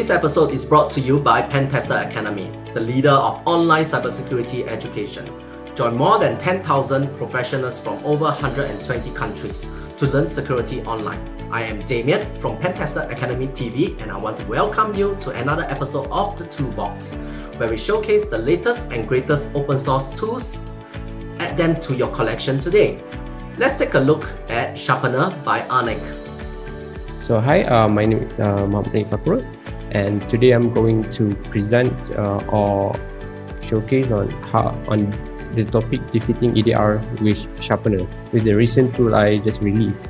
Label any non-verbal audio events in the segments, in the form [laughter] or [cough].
This episode is brought to you by Pentester Academy, the leader of online cybersecurity education. Join more than 10,000 professionals from over 120 countries to learn security online. I am Damien from Pentester Academy TV, and I want to welcome you to another episode of The Toolbox, where we showcase the latest and greatest open source tools. Add them to your collection today. Let's take a look at Sharpener by Anik. So hi, uh, my name is uh, Mahmoud and today I'm going to present uh, or showcase on how on the topic defeating EDR with Sharpener with the recent tool I just released.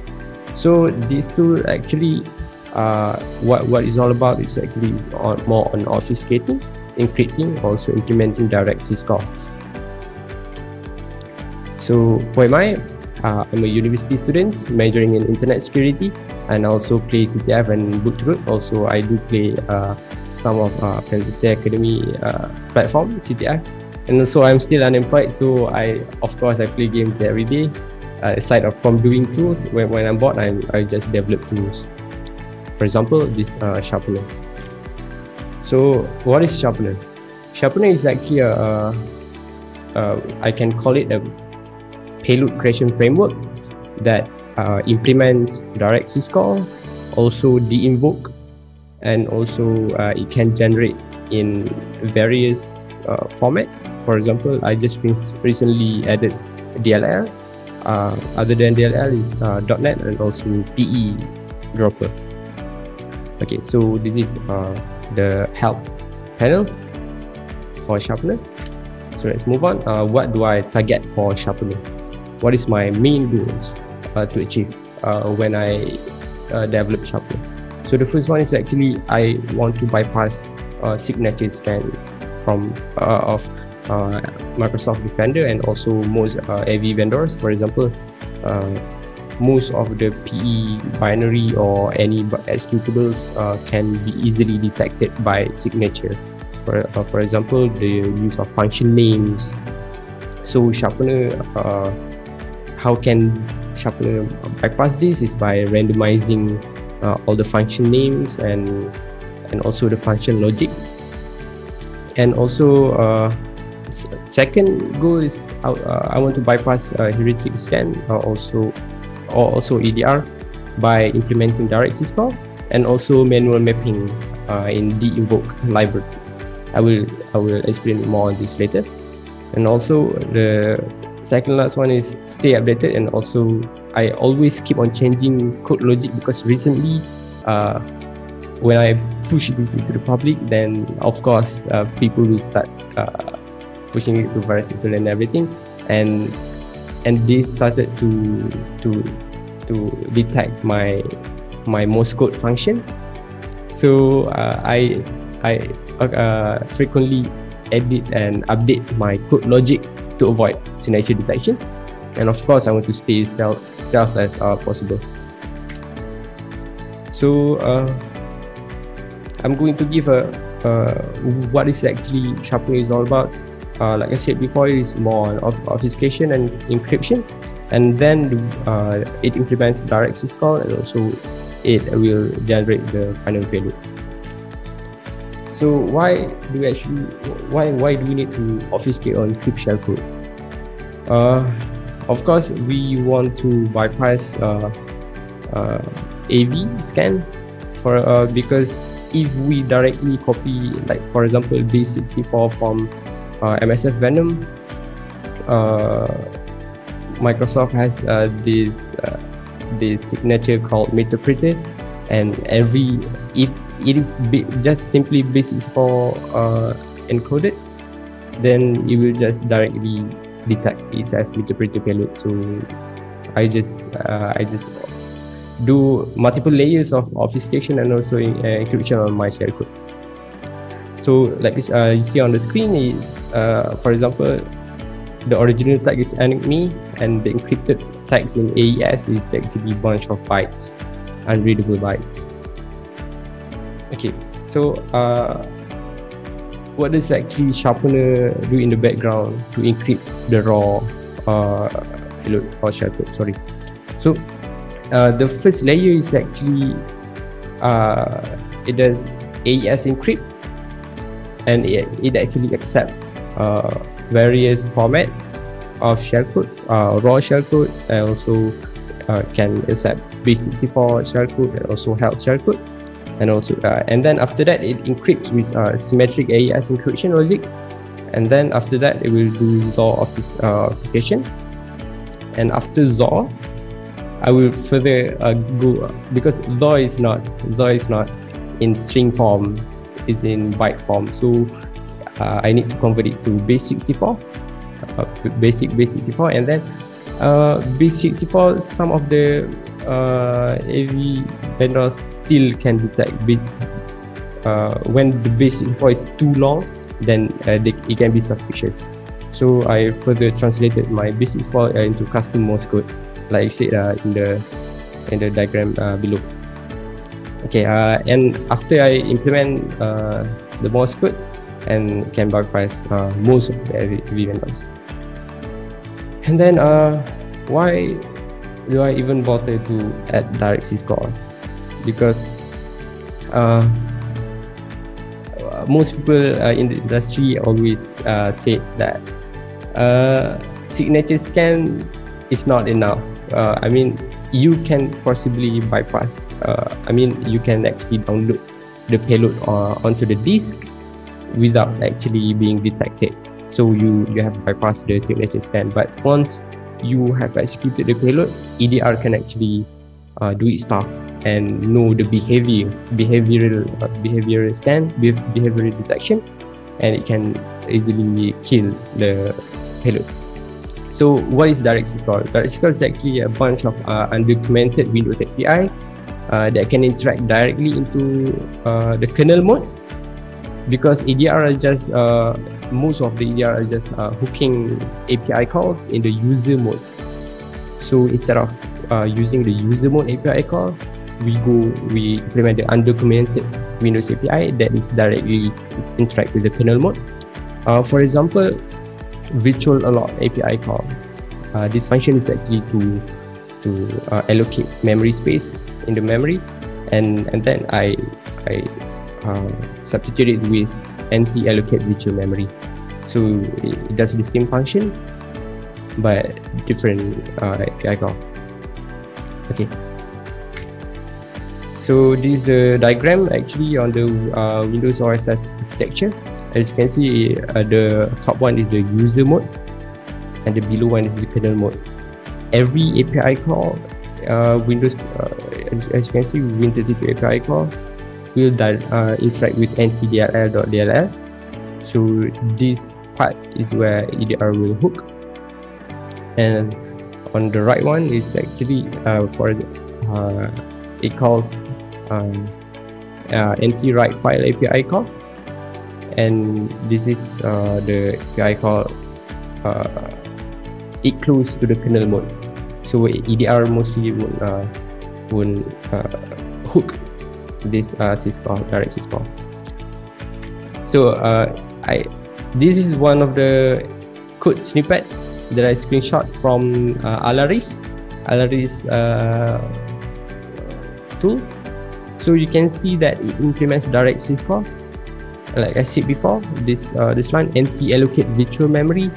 So this tool actually, uh, what what is all about is actually is on, more on obfuscating, encrypting, also implementing direct syscalls. So who am I? Uh, I'm a university student majoring in internet security and also play CTF and Booktroot. Also, I do play uh, some of uh, Pentester Academy uh, platform, CTF. And also, I'm still unemployed, so I, of course, I play games every day. Uh, aside of from doing tools, when, when I'm bored, I, I just develop tools. For example, this uh, sharpener. So, what is sharpener? Sharpener is actually a, a, a I can call it a payload creation framework that uh, direct syscall, also deinvoke, and also uh, it can generate in various uh, format. For example, I just recently added DLL. Uh, other than DLL is uh, .NET and also PE dropper. Okay, so this is uh, the help panel for sharpener. So let's move on. what do I target for sharpener? what is my main goals uh, to achieve uh, when I uh, develop Sharpener. So the first one is actually I want to bypass uh, signature scans from uh, of uh, Microsoft Defender and also most AV vendors. For example, most of the PE binary or any executables can be easily detected by signature. For, for example, the use of function names. So Sharpener how can Sharpener bypass this is by randomizing uh, all the function names and and also the function logic and also uh, second goal is uh, I want to bypass uh, heuristic scan uh, also or also EDR by implementing direct syscall and also manual mapping uh, in invoke library. I will I will explain more on this later. And also the second last one is stay updated and also I always keep on changing code logic because recently uh, when I push this into the public then of course uh, people will start uh, pushing it to various people and everything. And and they started to to to detect my my Morse code function. So uh, I I uh, frequently edit and update my code logic to avoid signature detection. And of course, I want to stay stealth, stealth as uh, possible. So uh, I'm going to give a what is actually Sharpener is all about. Uh, like I said before, it's more on obfuscation and encryption, and then uh, it implements direct syscall and also it will generate the final payload. So why do we actually why why do we need to obfuscate or encrypt shellcode? Uh, of course, we want to bypass uh, uh, AV scan for uh, because if we directly copy, like for example, base64 from uh, MSF Venom, uh, Microsoft has uh, this uh, this signature called Meterpreter, and every if it is just simply basis for uh, encoded, then it will just directly detect it as Meterpreter payload. So I just uh, I just do multiple layers of obfuscation and also uh, encryption on my shellcode. So like uh, you see on the screen is, uh, for example, the original tag is enigme and the encrypted tags in AES is actually bunch of bytes, unreadable bytes. Okay, so uh, what does actually sharpener do in the background to encrypt the raw uh, payload or shellcode? Sorry. So uh, the first layer is actually uh, it does AES encrypt, and it, it actually accept uh, various format of shellcode, uh, raw shellcode, and also uh, can accept base64 shellcode and also health shellcode. And also, uh, and then after that, it encrypts with uh, symmetric AES encryption logic. And then after that, it will do ZOR office, uh, obfuscation. And after ZOR, I will further uh, go because ZOR is not ZOR is not in string form, is in byte form. So uh, I need to convert it to base64, uh, basic base64, and then uh, base64. Some of the uh, AV vendors still can detect uh, when the base64 is too long, then uh, they, it can be suspicious. So I further translated my base64 uh, into custom Morse code, like I said uh, in the in the diagram uh, below. Okay, uh, and after I implement uh, the Morse code, and can bypass uh, most of the AV vendors. And then, uh, why do I even bother to add direct syscall? Because uh, most people uh, in the industry always uh, say that uh, signature scan is not enough. Uh, I mean, you can possibly bypass. Uh, I mean, you can actually download the payload onto the disk without actually being detected. So you you have bypassed the signature scan. But once you have executed the payload, EDR can actually uh, do its stuff and know the behavior, behavioral uh, behavioral scan, behavioral detection, and it can easily kill the payload. So what is direct SQL? Direct SQL is actually a bunch of uh, undocumented Windows API uh, that can interact directly into uh, the kernel mode because EDR are just uh, most of the EDR are just uh, hooking API calls in the user mode. So instead of uh, using the user mode API call, we go we implement the undocumented Windows API that is directly interact with the kernel mode. Uh, for example, virtual allot API call. Uh, this function is actually to to uh, allocate memory space in the memory, and and then I I uh, substitute it with NT allocate virtual memory. So it, it does the same function, but different uh, API call. Okay. So this is the diagram actually on the uh, Windows OS architecture. As you can see, uh, the top one is the user mode, and the below one is the kernel mode. Every API call, uh, Windows, uh, as you can see, Win32 API call will uh, interact with ntdll.dll. So this part is where EDR will hook, and on the right one is actually uh, for uh, it calls um, uh, NT write file API call, and this is uh, the API call. Uh, it close to the kernel mode, so EDR mostly won't uh, uh, hook this uh, syscall direct syscall. So I this is one of the code snippet that I screenshot from uh, Alaris Alaris uh, tool. So you can see that it implements direct syscall. Like I said before, this uh, this line NT allocate virtual memory,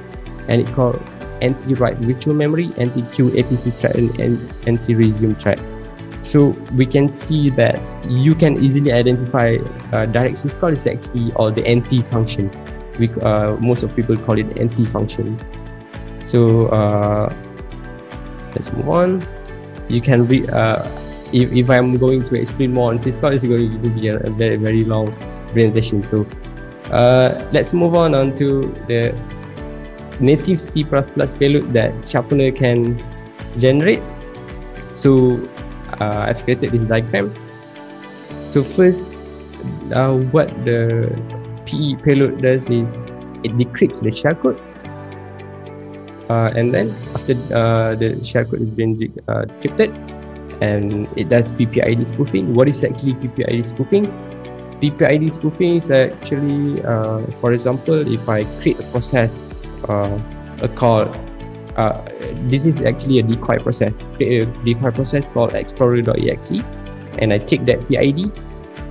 and it called NT write virtual memory, NT queue APC thread, and NT resume thread. So we can see that you can easily identify uh, direct syscall is actually all the NT function. We, uh, most of people call it NT functions. So uh, let's move on. You can read. Uh, if, if I'm going to explain more on syscall, it's going to be a, a very very long presentation. So uh, let's move on onto the native C++ payload that Sharpener can generate. So uh, I've created this diagram. So first, uh, what the PE payload does is it decrypts the shellcode. Uh, and then after uh, the shellcode has been uh, decrypted, and it does PPID spoofing. What is actually PPID spoofing? PPID spoofing is actually, uh, for example, if I create a process, uh, a call uh, this is actually a decoy process. Create a decoy process called explorer.exe, and I take that PID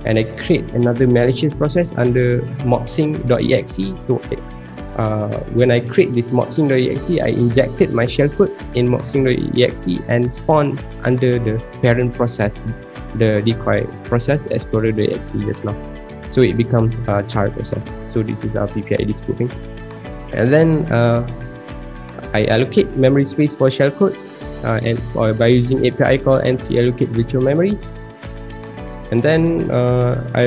and I create another malicious process under mopsing.exe. So uh, when I create this mopsing.exe, I injected my shellcode in mopsing.exe and spawn under the parent process, the decoy process explorer.exe just now. So it becomes a child process. So this is our PPID spoofing. And then uh, I allocate memory space for shellcode uh, and for, by using API call entry allocate virtual memory and then uh, I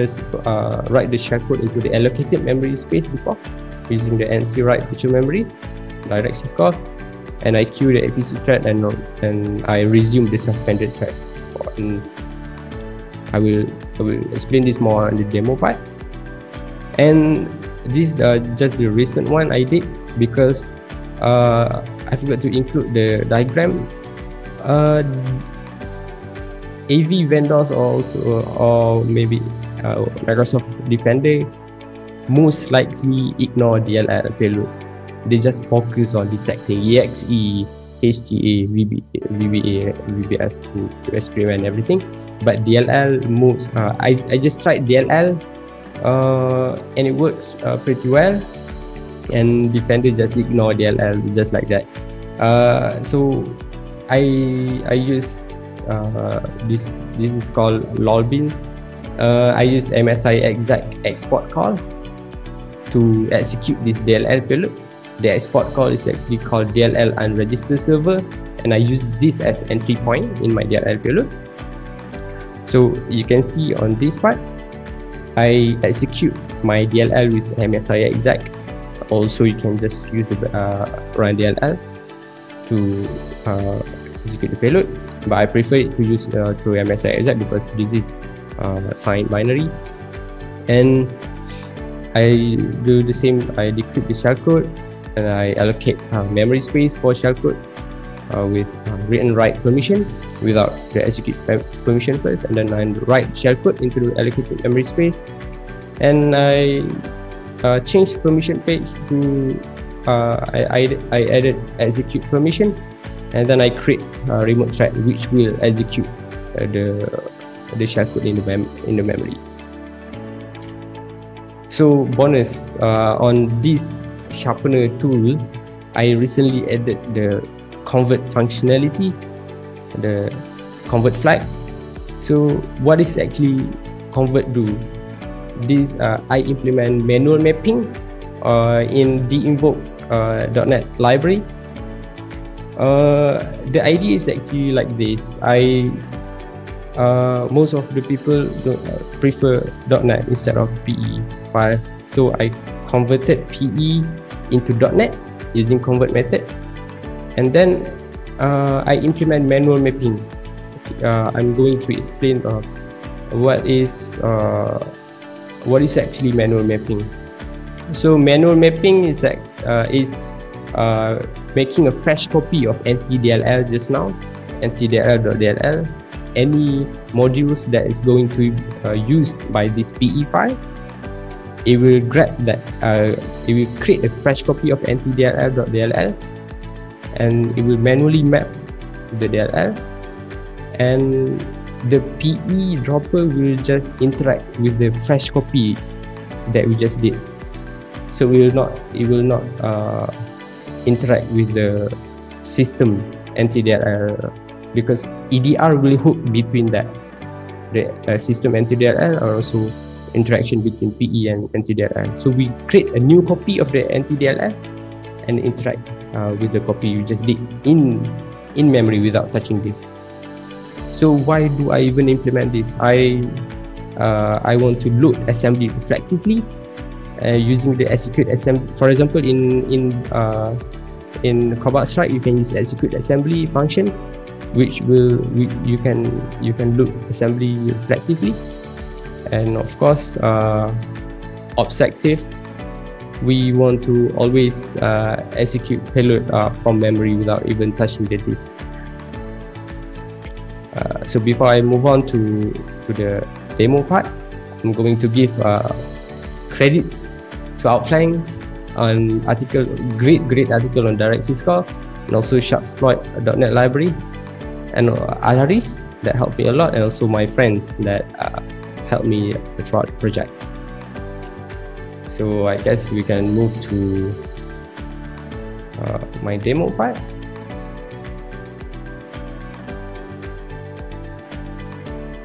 just uh, write the shellcode into the allocated memory space before using the entry write virtual memory direction call and I queue the APC thread and and I resume the suspended thread. And I will I will explain this more on the demo part. And this is uh, just the recent one I did because uh, I forgot to include the diagram. Uh, AV vendors also, or maybe uh, Microsoft Defender, most likely ignore DLL payload. They just focus on detecting EXE, HTA, VB, VBA, VBS to, to SQL and everything. But DLL moves. Uh, I, I just tried DLL uh, and it works uh, pretty well. And Defender just ignore DLL just like that. Uh, so I I use uh, this this is called lolbin uh, I use MSI exec export call to execute this DLL payload. The export call is actually called DLL unregistered server and I use this as entry point in my DLL payload. So you can see on this part I execute my DLL with MSI exec also you can just use the uh, run DLL to uh, execute the payload but I prefer it to use uh, through MSI exec because this is uh, signed binary. And I do the same I decrypt the shellcode and I allocate uh, memory space for shellcode uh, with uh, read and write permission without the execute permission first. And then I write shellcode into the allocated memory space. And I uh, change the permission page to uh, I, I, I added execute permission. And then I create a remote thread which will execute uh, the the shellcode in the mem in the memory. So bonus uh, on this sharpener tool, I recently added the convert functionality, the convert flag. So what is actually convert do? This uh, I implement manual mapping uh, in the invoke uh, .NET library uh, the idea is actually like this. I uh, most of the people don't, uh, prefer .NET instead of PE file, so I converted PE into .NET using convert method, and then uh, I implement manual mapping. Uh, I'm going to explain uh, what is uh, what is actually manual mapping. So manual mapping is uh, is uh, making a fresh copy of ntdll just now ntdll.dll any modules that is going to be uh, used by this PE file it will grab that uh, it will create a fresh copy of ntdll.dll and it will manually map the DLL and the PE dropper will just interact with the fresh copy that we just did. So we will not it will not uh, interact with the system NTDLL because EDR will hook between that the uh, system and also interaction between PE and NTDLL. So we create a new copy of the NTDLL and interact uh, with the copy you just did in in memory without touching this. So why do I even implement this? I uh, I want to load assembly reflectively uh, using the execute assembly. For example, in in uh, in Cobalt Strike, you can use execute assembly function, which will you can you can loop assembly reflectively, and of course, uh, obsessive. We want to always uh, execute payload uh, from memory without even touching the disk. Uh, so before I move on to to the demo part, I'm going to give uh, credits to Outflanks on article, great, great article on direct syscall and also Sharpsploit.net library and uh, Alaris that helped me a lot, and also my friends that uh, helped me throughout the project. So I guess we can move to uh, my demo file.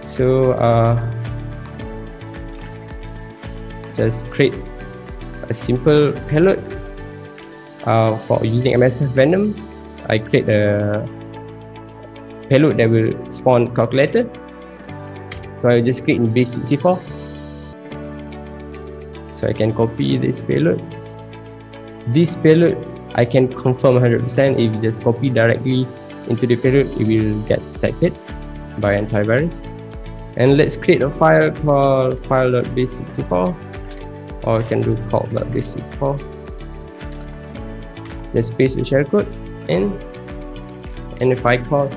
So uh, just create a simple payload uh, for using MSF Venom. I create a payload that will spawn calculator. So I will just click in base64. So I can copy this payload. This payload I can confirm 100% if you just copy directly into the payload, it will get detected by antivirus. And let's create a file called file.base64 or I can do call.base64. Let's paste the shellcode in and if I call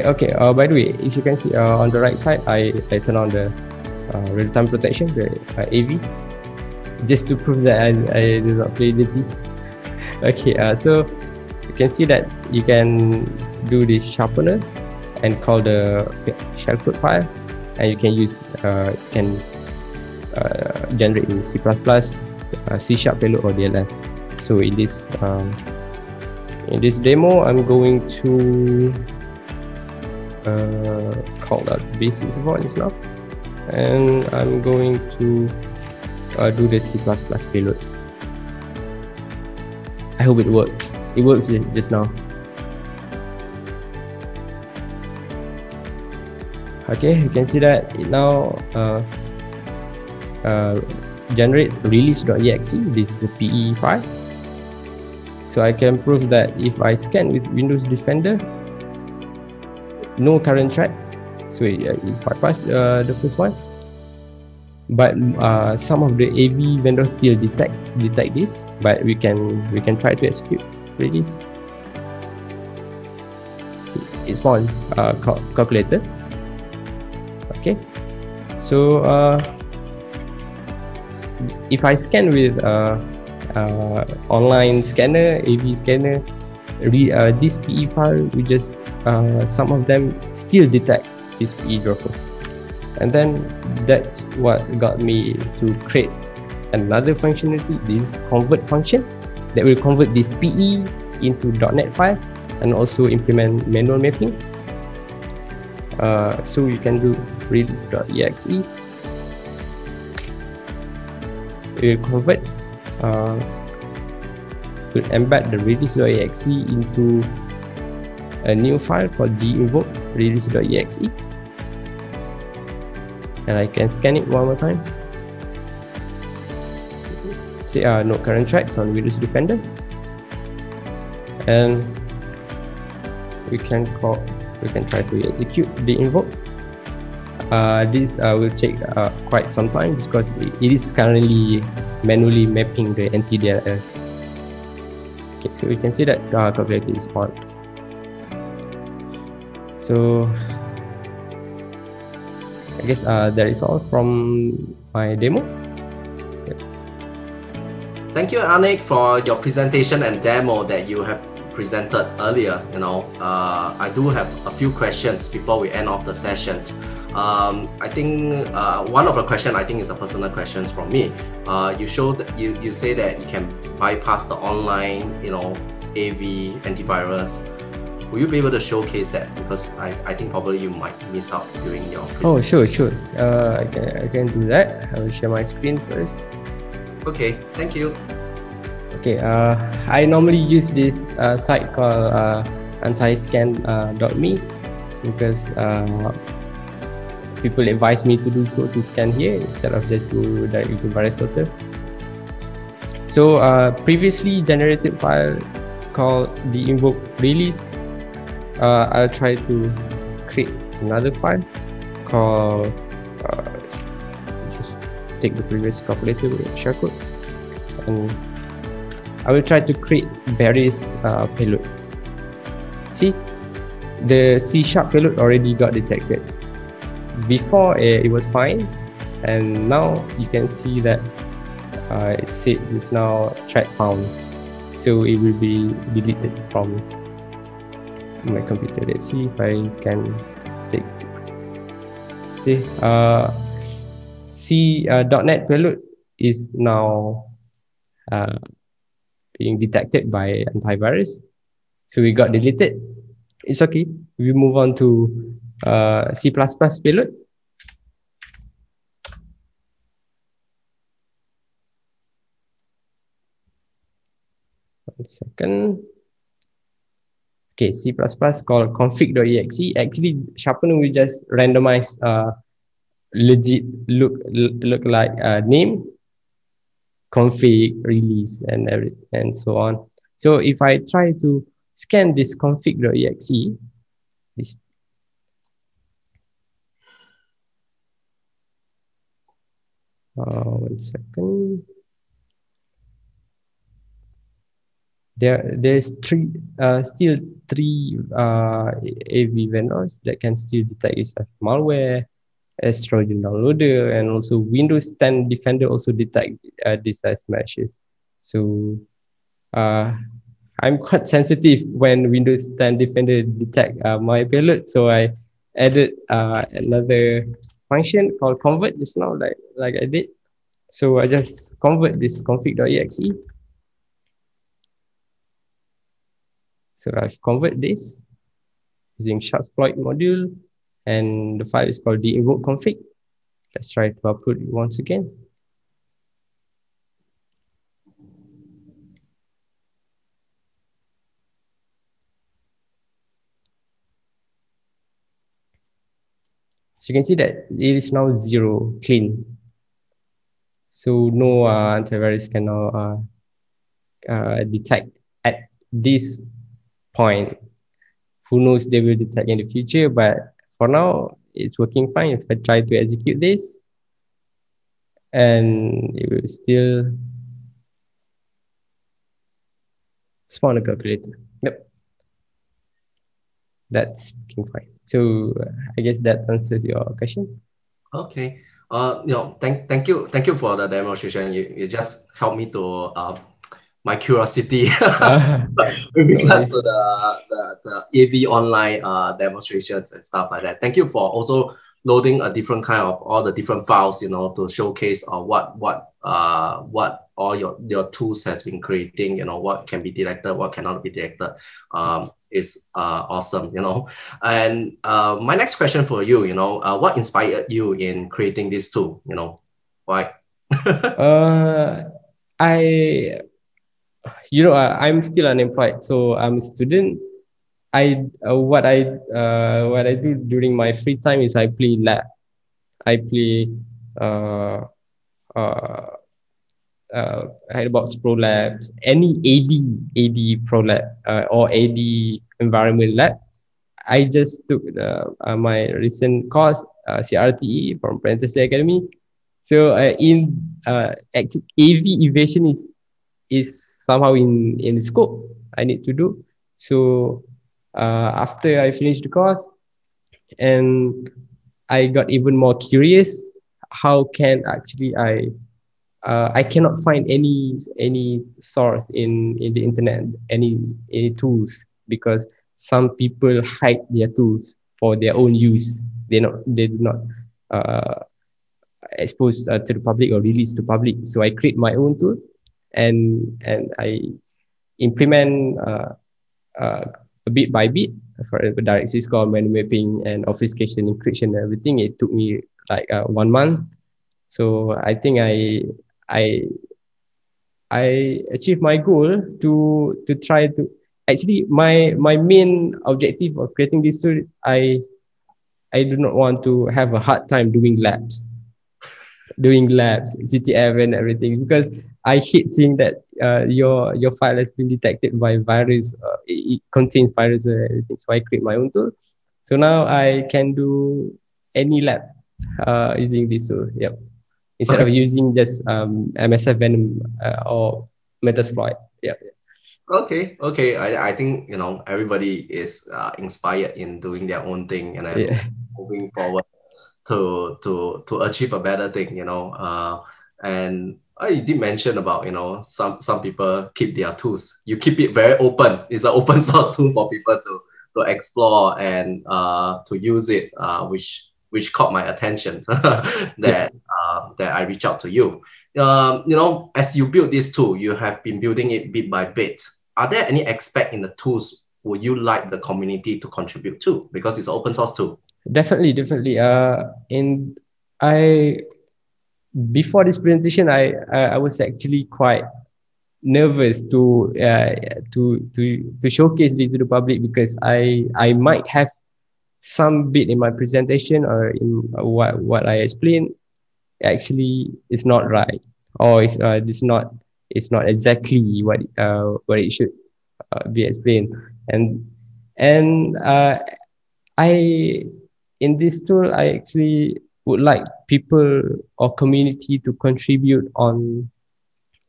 okay, uh, by the way, if you can see uh, on the right side, I, I turn on the uh, real-time protection, the uh, AV, just to prove that I, I do not play dirty. [laughs] okay, uh, so you can see that you can do this sharpener and call the shellcode file, and you can use uh, can uh, generate in C++, uh, C sharp payload or DLL. So in this um, in this demo, I'm going to call that basic voice now. And I'm going to uh, do the C++ payload. I hope it works. It works just now. Okay you can see that it now uh, uh, generate release.exe this is a PE file so I can prove that if I scan with Windows Defender no current tracks. So it, it's bypass uh, the first one. But uh, some of the AV vendors still detect detect this but we can we can try to execute release it's one uh, cal calculator okay. So uh, if I scan with uh, uh, online scanner AV scanner re, uh, this PE file we just uh, some of them still detects this PE dropper. And then that's what got me to create another functionality, this convert function that will convert this PE into .NET file and also implement manual mapping. Uh, so you can do release.exe. It will convert, uh, will embed the release.exe into a new file called dinvoke release.exe and I can scan it one more time. See uh, no current tracks on Windows Defender. And we can call we can try to execute the invoke uh, this uh, will take uh, quite some time because it, is currently manually mapping the NTDLL okay so we can see that uh, calculator is on so I guess uh, that is all from my demo. Thank you, Anik, for your presentation and demo that you have presented earlier. You know, uh, I do have a few questions before we end off the sessions. Um, I think uh, one of the question I think is a personal question from me. Uh, you showed you you say that you can bypass the online, you know, AV antivirus will you be able to showcase that? Because I, I think probably you might miss out during your Oh, sure, sure. Uh, I, can, I can do that. I will share my screen first. Okay, thank you. Okay, uh, I normally use this uh, site called uh, antiscan.me uh, because uh, people advise me to do so to scan here instead of just go directly to VirusFilter. So uh, previously generated file called the invoke release uh, I'll try to create another file called uh, just take the previous calculator with shellcode and I will try to create various uh, payload. See the C sharp payload already got detected. Before uh, it was fine. And now you can see that uh, it said it's now track found so it will be deleted from my computer let's see if I can take See, uh, C uh, .NET payload is now uh, being detected by antivirus. So we got deleted. It's okay. We move on to uh, C++ payload. One second. Okay, C++ called config.exe. Actually, Sharpener will just randomize uh, legit look look like uh, name, config, release, and every and so on. So if I try to scan this config.exe, this uh, one second. There there's three uh, still three uh, AV vendors that can still detect this as malware, as Trojan downloader, and also Windows 10 Defender also detect uh, this as meshes. So uh, I'm [laughs] quite sensitive when Windows 10 Defender detect uh, my payload, so I added uh, another function called convert just now, like like I did. So I just convert this config.exe So I've convert this using Sharpsploit module and the file is called the invoke config. Let's try to upload it once again. So you can see that it is now zero clean. So no uh, antivirus can now uh, uh, detect at this point. Who knows they will detect in the future, but for now, it's working fine. If I try to execute this, and it will still spawn a calculator. Yep. That's working fine. So uh, I guess that answers your question. Okay. Uh, you know, thank, thank you, thank you for the demonstration. You, you just helped me to uh, my curiosity [laughs] [laughs] with regards to the, the, the AV online uh, demonstrations and stuff like that. Thank you for also loading a different kind of all the different files, you know, to showcase uh, what what uh what all your your tools has been creating, you know, what can be detected, what cannot be detected. Um, is uh, awesome, you know. And uh, my next question for you, you know, uh, what inspired you in creating this tool, you know, why? [laughs] uh, I you know, uh, I'm still unemployed, so I'm a student. I uh, what I uh, what I do during my free time is I play lab. I play uh, uh, uh, Hyderbox Pro Labs, any AD AD Pro Lab uh, or AD Environment Lab. I just took the, uh, my recent course uh, CRTE from Prentice Academy. So uh, in uh, AV evasion is is somehow in in the scope I need to do. So uh, after I finished the course, and I got even more curious, how can actually I uh, I cannot find any any source in in the internet any any tools because some people hide their tools for their own use. They not they do not uh, expose uh, to the public or release to public. So I create my own tool and and I implement uh, uh, a bit by bit for direct syscall, manual mapping, and obfuscation, encryption, and everything. It took me like uh, one month. So I think I I I achieved my goal to to try to actually my my main objective of creating this tool I I do not want to have a hard time doing labs doing labs CTF and everything because I hate seeing that uh, your your file has been detected by virus. Uh, it, it, contains virus and everything. So I create my own tool. So now I can do any lab uh, using this tool. Yep. Instead of using just um, MSF Venom uh, or Metasploit. Yeah. Okay. Okay. I, I think you know everybody is uh, inspired in doing their own thing and yeah. moving forward to to to achieve a better thing. You know. Uh, and I did mention about you know some some people keep their tools. You keep it very open. [laughs] It's an open [laughs] source tool for people to to explore and uh, to use it, uh, which which caught my attention [laughs] that uh, that I reach out to you. Um, you know, as you build this tool, you have been building it bit by bit. Are there any aspect in the tools would you like the community to contribute to? Because it's open source tool. Definitely, definitely. Uh, in I before this presentation, I I, I was actually quite nervous to uh, to to to showcase it to the public because I I might have some bit in my presentation or in what what I explain actually is not right or it's uh, it's not it's not exactly what uh what it should uh, be explained and and uh I in this tool I actually would like people or community to contribute on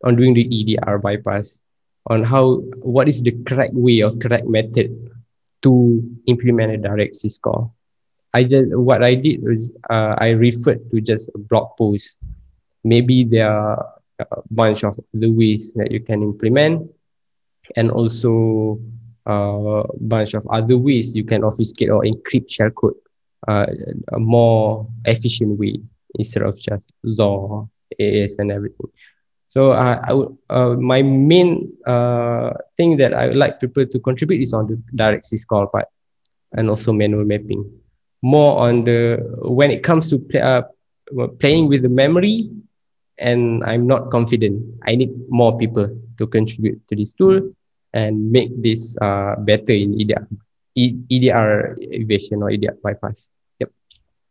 on doing the EDR bypass, on how what is the correct way or correct method to implement a direct syscall. I just what I did was uh, I referred to just a blog post. Maybe there are a bunch of the ways that you can implement, and also uh, a bunch of other ways you can obfuscate or encrypt shellcode uh, a more efficient way instead of just law, AES, and everything. So uh, I uh, my main uh, thing that I would like people to contribute is on the direct syscall part and also manual mapping. More on the when it comes to play, uh, playing with the memory, and I'm not confident. I need more people to contribute to this tool and make this uh, better in EDR, EDR evasion or EDR bypass. Yep.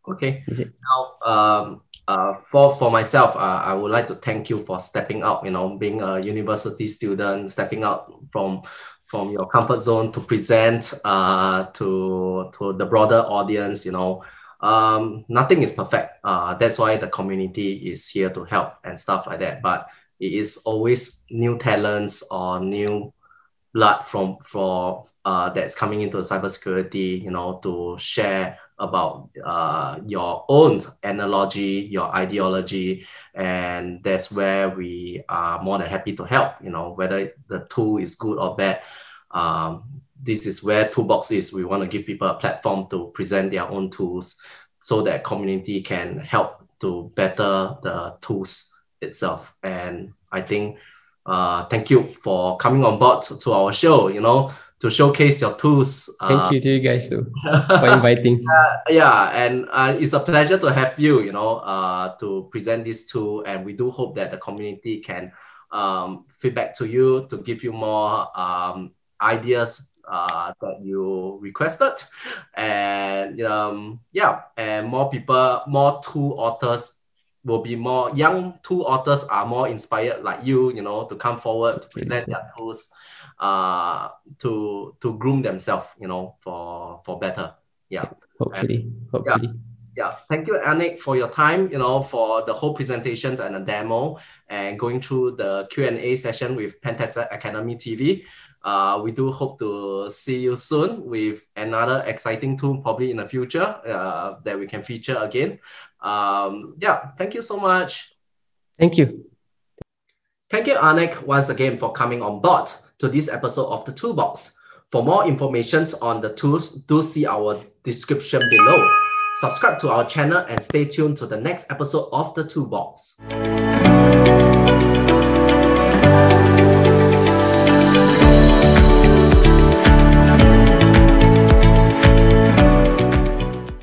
Okay. Now, um, uh, for for myself, uh, I would like to thank you for stepping out. You know, being a university student, stepping out from from your comfort zone to present uh, to to the broader audience. You know, um, nothing is perfect. Uh, that's why the community is here to help and stuff like that. But it is always new talents or new blood from for uh, that's coming into cybersecurity. You know, to share about uh, your own analogy, your ideology, and that's where we are more than happy to help. You know, whether the tool is good or bad. Um, this is where Toolbox is. We want to give people a platform to present their own tools so that community can help to better the tools itself. And I think uh, thank you for coming on board to, to our show. You know, to showcase your tools. Thank uh, you to you guys too for [laughs] inviting. Uh, yeah, and uh, it's a pleasure to have you, you know, uh, to present this tool. And we do hope that the community can um, feedback to you to give you more um, ideas uh, that you requested. And um, yeah, and more people, more tool authors will be more young two authors are more inspired like you, you know, to come forward to present their tools uh, to to groom themselves, you know, for for better. Yeah. Hopefully. And, hopefully. Yeah. Yeah, thank you, Anik, for your time. You know, for the whole presentations and the demo, and going through the Q and A session with Pentester Academy TV. Uh, we do hope to see you soon with another exciting tool, probably in the future uh, that we can feature again. Um, yeah, thank you so much. Thank you. Thank you, Anik, once again for coming on board to this episode of the Toolbox. For more information on the tools, do see our description below. Subscribe to our channel and stay tuned to the next episode of the Toolbox.